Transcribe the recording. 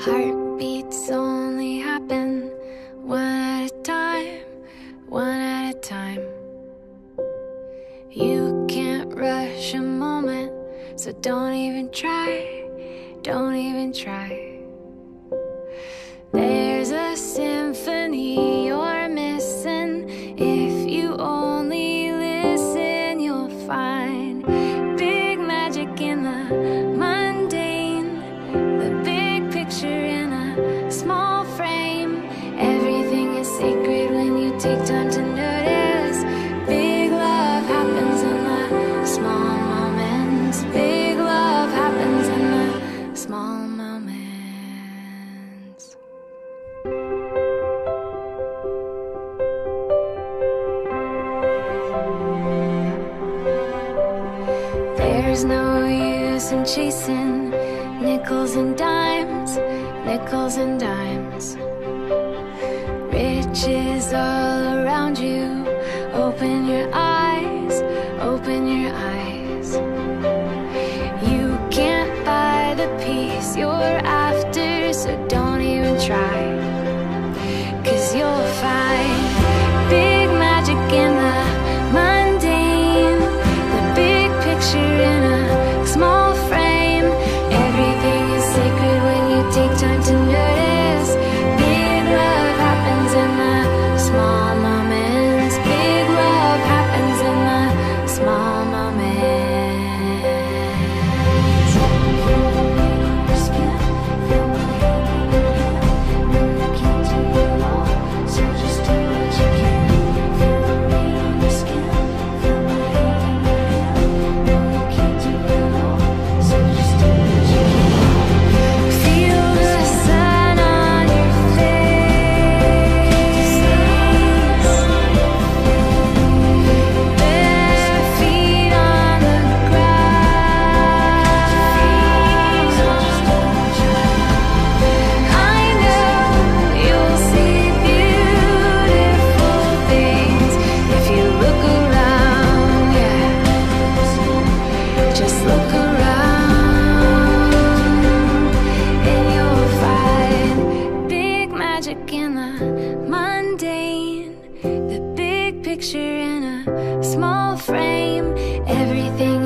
Heartbeats only happen one at a time, one at a time. You can't rush a moment, so don't even try, don't even try. There's no use in chasing nickels and dimes, nickels and dimes. Riches all around you. Open your eyes, open your eyes. You can't buy the peace you're after, so don't even try. Picture in a small frame. Everything